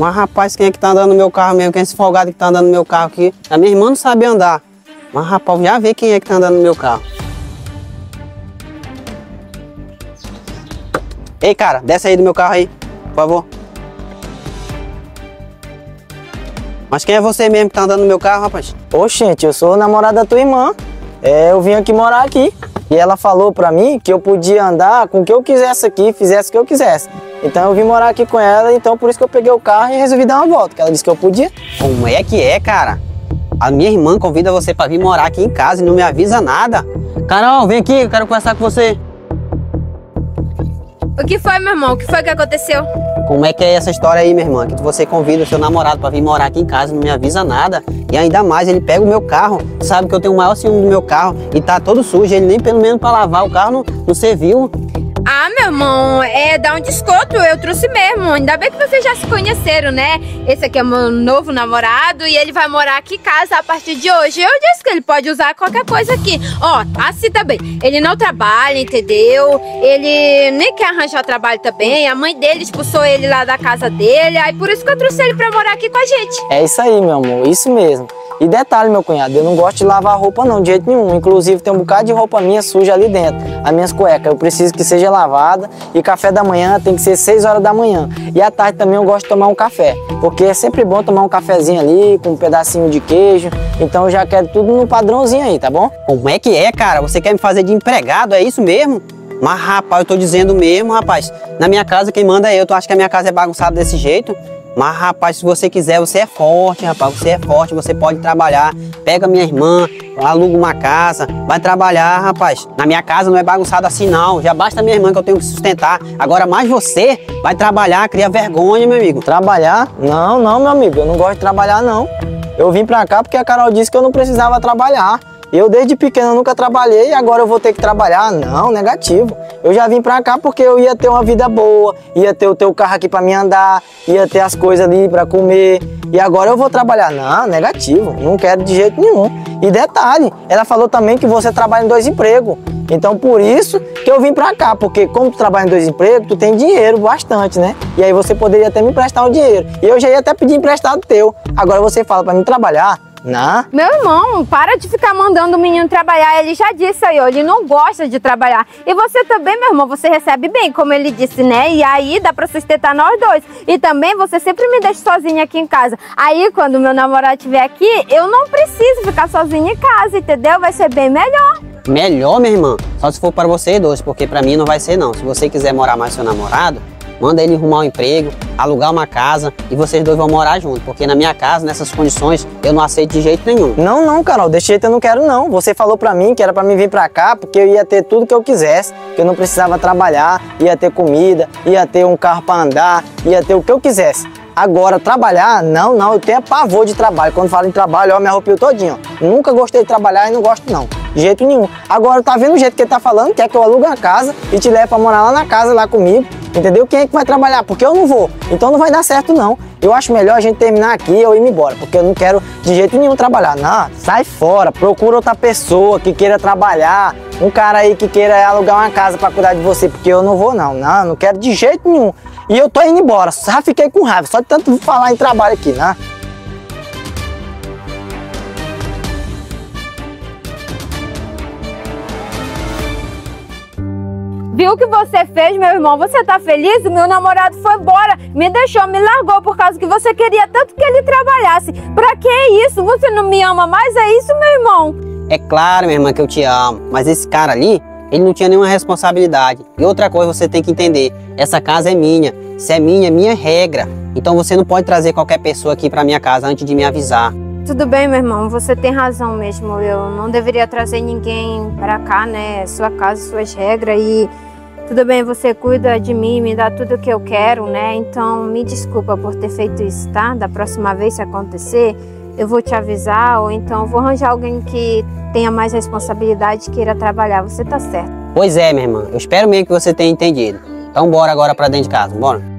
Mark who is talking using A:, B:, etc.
A: Mas rapaz, quem é que tá andando no meu carro mesmo? Quem é esse folgado que tá andando no meu carro aqui? A minha irmã não sabe andar. Mas rapaz, já vê quem é que tá andando no meu carro. Ei, cara, desce aí do meu carro aí, por favor. Mas quem é você mesmo que tá andando no meu carro, rapaz?
B: Oxente, eu sou o namorado da tua irmã. É, eu vim aqui morar aqui. E ela falou pra mim que eu podia andar com o que eu quisesse aqui, fizesse o que eu quisesse. Então eu vim morar aqui com ela, então por isso que eu peguei o carro e resolvi dar uma volta, que ela disse que eu podia.
A: Como é que é, cara? A minha irmã convida você pra vir morar aqui em casa e não me avisa nada. Carol, vem aqui, eu quero conversar com você.
C: O que foi, meu irmão? O que foi que aconteceu?
A: Como é que é essa história aí, minha irmã? Que você convida o seu namorado pra vir morar aqui em casa e não me avisa nada. E ainda mais, ele pega o meu carro, sabe que eu tenho o maior ciúme do meu carro e tá todo sujo, ele nem pelo menos pra lavar o carro não, não serviu.
C: Ah, meu irmão, é dar um desconto, eu trouxe mesmo. Ainda bem que vocês já se conheceram, né? Esse aqui é meu novo namorado e ele vai morar aqui em casa a partir de hoje. Eu disse que ele pode usar qualquer coisa aqui. Ó, assim também. Ele não trabalha, entendeu? Ele nem quer arranjar trabalho também. A mãe dele expulsou ele lá da casa dele. Aí por isso que eu trouxe ele pra morar aqui com a gente.
B: É isso aí, meu amor, isso mesmo. E detalhe, meu cunhado, eu não gosto de lavar roupa não, de jeito nenhum. Inclusive tem um bocado de roupa minha suja ali dentro, as minhas cuecas. Eu preciso que seja lavada e café da manhã tem que ser 6 horas da manhã. E à tarde também eu gosto de tomar um café, porque é sempre bom tomar um cafezinho ali com um pedacinho de queijo. Então eu já quero tudo no padrãozinho aí, tá bom?
A: Como é que é, cara? Você quer me fazer de empregado, é isso mesmo? Mas rapaz, eu tô dizendo mesmo, rapaz. Na minha casa quem manda é eu. Tu acha que a minha casa é bagunçada desse jeito? Mas, rapaz, se você quiser, você é forte, rapaz. Você é forte, você pode trabalhar. Pega minha irmã, aluga uma casa, vai trabalhar, rapaz. Na minha casa não é bagunçado assim, não. Já basta minha irmã que eu tenho que sustentar. Agora, mais você vai trabalhar, cria vergonha, meu amigo.
B: Trabalhar? Não, não, meu amigo. Eu não gosto de trabalhar, não. Eu vim pra cá porque a Carol disse que eu não precisava trabalhar. Eu desde pequeno nunca trabalhei e agora eu vou ter que trabalhar? Não, negativo. Eu já vim pra cá porque eu ia ter uma vida boa, ia ter o teu carro aqui pra me andar, ia ter as coisas ali pra comer. E agora eu vou trabalhar? Não, negativo. Não quero de jeito nenhum. E detalhe, ela falou também que você trabalha em dois empregos. Então por isso que eu vim pra cá, porque como tu trabalha em dois empregos, tu tem dinheiro bastante, né? E aí você poderia até me emprestar um dinheiro. E eu já ia até pedir emprestado teu. Agora você fala pra mim trabalhar, não.
C: Meu irmão, para de ficar mandando o menino trabalhar. Ele já disse aí, ó, ele não gosta de trabalhar. E você também, meu irmão, você recebe bem, como ele disse, né? E aí dá pra sustentar nós dois. E também você sempre me deixa sozinha aqui em casa. Aí quando meu namorado estiver aqui, eu não preciso ficar sozinha em casa, entendeu? Vai ser bem melhor.
A: Melhor, minha irmã? Só se for para você dois, porque para mim não vai ser não. Se você quiser morar mais com seu namorado, manda ele arrumar um emprego, alugar uma casa e vocês dois vão morar juntos. Porque na minha casa, nessas condições, eu não aceito de jeito nenhum.
B: Não, não, Carol, desse jeito eu não quero não. Você falou pra mim que era pra mim vir pra cá porque eu ia ter tudo que eu quisesse, que eu não precisava trabalhar, ia ter comida, ia ter um carro pra andar, ia ter o que eu quisesse. Agora, trabalhar, não, não, eu tenho pavor de trabalho. Quando falo em trabalho, ó, me arrepio todinho, ó. Nunca gostei de trabalhar e não gosto não, de jeito nenhum. Agora, tá vendo o jeito que ele tá falando? Quer que eu alugue uma casa e te leve pra morar lá na casa, lá comigo, entendeu? Quem é que vai trabalhar? Porque eu não vou, então não vai dar certo não. Eu acho melhor a gente terminar aqui e eu ir embora, porque eu não quero de jeito nenhum trabalhar. Não, sai fora, procura outra pessoa que queira trabalhar, um cara aí que queira alugar uma casa pra cuidar de você, porque eu não vou não, não, não quero de jeito nenhum. E eu tô indo embora, já fiquei com raiva, só de tanto falar em trabalho aqui, né?
C: Viu o que você fez, meu irmão? Você tá feliz? O meu namorado foi embora, me deixou, me largou por causa que você queria tanto que ele trabalhasse. Pra que isso? Você não me ama mais? É isso, meu irmão?
A: É claro, minha irmã, que eu te amo, mas esse cara ali, ele não tinha nenhuma responsabilidade. E outra coisa você tem que entender, essa casa é minha, se é minha, é minha regra. Então você não pode trazer qualquer pessoa aqui pra minha casa antes de me avisar.
C: Tudo bem, meu irmão, você tem razão mesmo. Eu não deveria trazer ninguém pra cá, né? Sua casa, suas regras e tudo bem, você cuida de mim, me dá tudo o que eu quero, né? Então me desculpa por ter feito isso, tá? Da próxima vez se acontecer, eu vou te avisar ou então vou arranjar alguém que tenha mais responsabilidade e queira trabalhar. Você tá certo.
A: Pois é, minha irmã, eu espero mesmo que você tenha entendido. Então bora agora pra dentro de casa, bora.